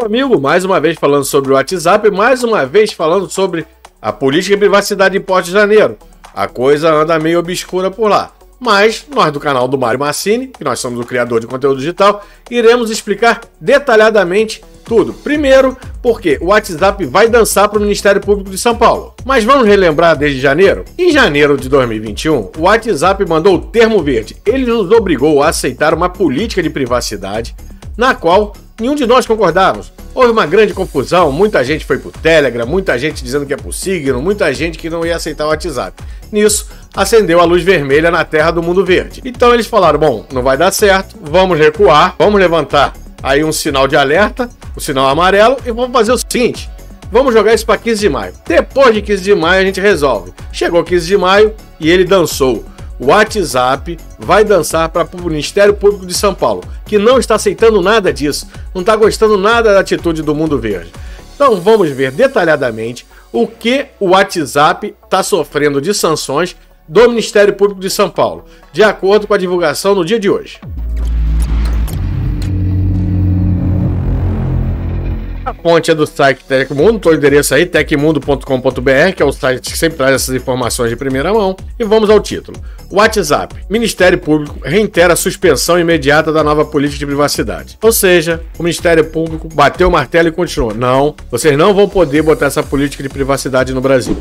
amigo, mais uma vez falando sobre o WhatsApp, mais uma vez falando sobre a política de privacidade em Porto de Janeiro. A coisa anda meio obscura por lá. Mas nós do canal do Mário Massini, que nós somos o criador de conteúdo digital, iremos explicar detalhadamente tudo. Primeiro, porque o WhatsApp vai dançar para o Ministério Público de São Paulo. Mas vamos relembrar desde janeiro? Em janeiro de 2021, o WhatsApp mandou o termo verde. Ele nos obrigou a aceitar uma política de privacidade na qual nenhum de nós concordávamos. Houve uma grande confusão, muita gente foi pro Telegram, muita gente dizendo que é pro Signo, muita gente que não ia aceitar o WhatsApp. Nisso, acendeu a luz vermelha na terra do mundo verde. Então eles falaram: bom, não vai dar certo, vamos recuar, vamos levantar aí um sinal de alerta, o sinal amarelo, e vamos fazer o seguinte: vamos jogar isso para 15 de maio. Depois de 15 de maio a gente resolve. Chegou 15 de maio e ele dançou WhatsApp vai dançar para o Ministério Público de São Paulo, que não está aceitando nada disso, não está gostando nada da atitude do Mundo Verde. Então vamos ver detalhadamente o que o WhatsApp está sofrendo de sanções do Ministério Público de São Paulo, de acordo com a divulgação no dia de hoje. A fonte é do site Tecmundo, o endereço aí, tecmundo.com.br, que é o site que sempre traz essas informações de primeira mão. E vamos ao título. WhatsApp. Ministério Público reitera a suspensão imediata da nova política de privacidade. Ou seja, o Ministério Público bateu o martelo e continuou. Não, vocês não vão poder botar essa política de privacidade no Brasil.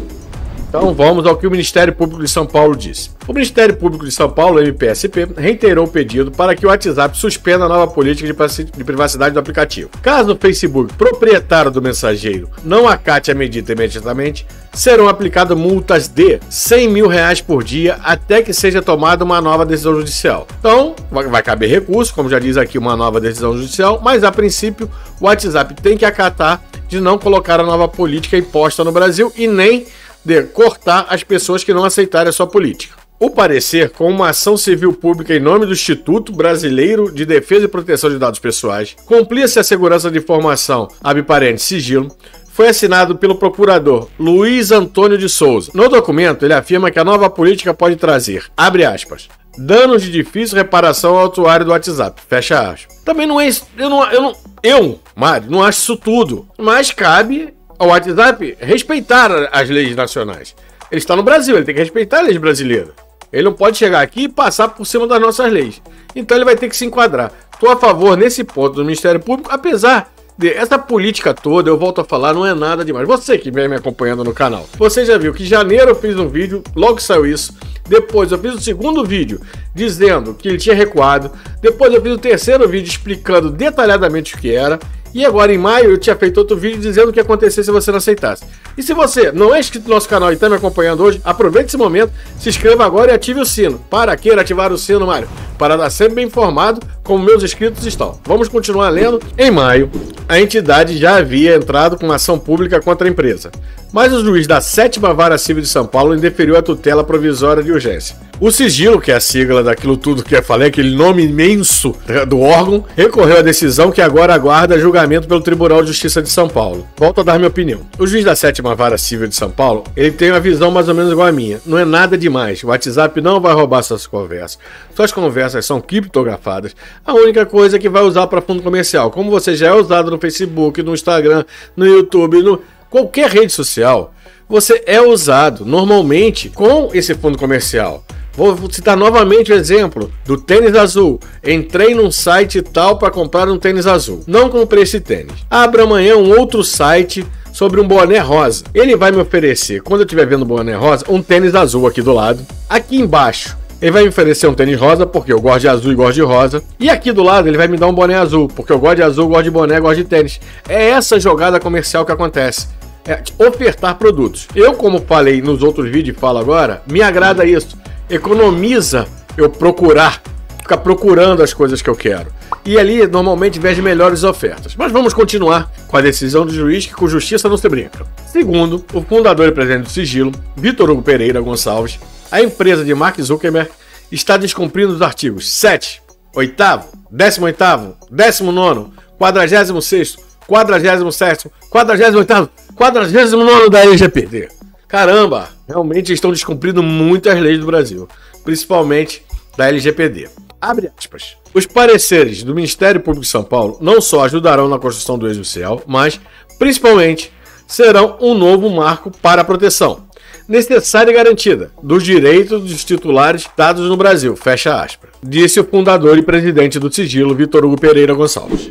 Então vamos ao que o Ministério Público de São Paulo disse. O Ministério Público de São Paulo, MPSP, reiterou o pedido para que o WhatsApp suspenda a nova política de privacidade do aplicativo. Caso o Facebook, proprietário do mensageiro, não acate a medida imediatamente, serão aplicadas multas de 100 mil reais por dia até que seja tomada uma nova decisão judicial. Então, vai caber recurso, como já diz aqui, uma nova decisão judicial, mas a princípio o WhatsApp tem que acatar de não colocar a nova política imposta no Brasil e nem de cortar as pessoas que não aceitarem a sua política. O parecer, com uma ação civil pública em nome do Instituto Brasileiro de Defesa e Proteção de Dados Pessoais, cumpria-se a segurança de informação, abre parênteses, sigilo, foi assinado pelo procurador Luiz Antônio de Souza. No documento, ele afirma que a nova política pode trazer, abre aspas, danos de difícil reparação ao usuário do WhatsApp, fecha aspas. Também não é isso, eu não, eu não, eu, Mário, não acho isso tudo, mas cabe ao WhatsApp respeitar as leis nacionais. Ele está no Brasil, ele tem que respeitar as leis brasileiras. Ele não pode chegar aqui e passar por cima das nossas leis. Então ele vai ter que se enquadrar. Estou a favor nesse ponto do Ministério Público, apesar de essa política toda, eu volto a falar, não é nada demais. Você que vem me acompanhando no canal, você já viu que em janeiro eu fiz um vídeo, logo saiu isso. Depois eu fiz o segundo vídeo dizendo que ele tinha recuado. Depois eu fiz o terceiro vídeo explicando detalhadamente o que era. E agora em maio eu tinha feito outro vídeo dizendo o que ia acontecer se você não aceitasse. E se você não é inscrito no nosso canal e está me acompanhando hoje, aproveite esse momento, se inscreva agora e ative o sino. Para queira ativar o sino, Mário, para dar sempre bem informado como meus inscritos estão. Vamos continuar lendo. Em maio, a entidade já havia entrado com uma ação pública contra a empresa, mas o juiz da sétima vara civil de São Paulo indeferiu a tutela provisória de urgência. O sigilo, que é a sigla daquilo tudo que eu falei, aquele nome imenso do órgão, recorreu à decisão que agora aguarda julgamento pelo Tribunal de Justiça de São Paulo. Volto a dar minha opinião. O juiz da sétima vara civil de São Paulo, ele tem uma visão mais ou menos igual a minha. Não é nada demais. O WhatsApp não vai roubar suas conversas. Suas conversas são criptografadas. A única coisa que vai usar para fundo comercial. Como você já é usado no Facebook, no Instagram, no YouTube, no qualquer rede social, você é usado normalmente com esse fundo comercial. Vou citar novamente o exemplo do tênis azul. Entrei num site tal para comprar um tênis azul. Não comprei esse tênis. Abra amanhã um outro site sobre um boné rosa. Ele vai me oferecer, quando eu estiver vendo o boné rosa, um tênis azul aqui do lado. Aqui embaixo, ele vai me oferecer um tênis rosa, porque eu gosto de azul e gosto de rosa. E aqui do lado, ele vai me dar um boné azul, porque eu gosto de azul, gosto de boné, gosto de tênis. É essa jogada comercial que acontece. É ofertar produtos. Eu, como falei nos outros vídeos e falo agora, me agrada isso economiza eu procurar, ficar procurando as coisas que eu quero. E ali normalmente vejo melhores ofertas. Mas vamos continuar com a decisão do juiz que com justiça não se brinca. Segundo o fundador e presidente do Sigilo, Vitor Hugo Pereira Gonçalves, a empresa de Mark Zuckerberg está descumprindo os artigos 7, 8, 18, 19, 46, 47, 48, 49 da LGPD. Caramba, realmente estão descumprindo muitas leis do Brasil, principalmente da LGPD. Abre aspas. Os pareceres do Ministério Público de São Paulo não só ajudarão na construção do eixo social, mas, principalmente, serão um novo marco para a proteção necessária e garantida dos direitos dos titulares dados no Brasil. Fecha aspas. Disse o fundador e presidente do sigilo, Vitor Hugo Pereira Gonçalves.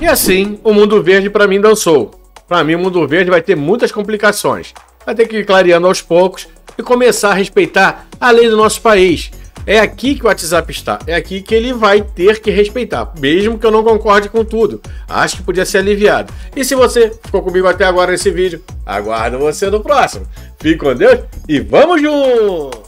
E assim, o Mundo Verde para mim dançou. Para mim, o Mundo Verde vai ter muitas complicações. Vai ter que ir clareando aos poucos e começar a respeitar a lei do nosso país. É aqui que o WhatsApp está. É aqui que ele vai ter que respeitar, mesmo que eu não concorde com tudo. Acho que podia ser aliviado. E se você ficou comigo até agora nesse vídeo, aguardo você no próximo. Fique com Deus e vamos juntos!